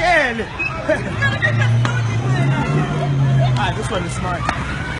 Alright, this one is smart.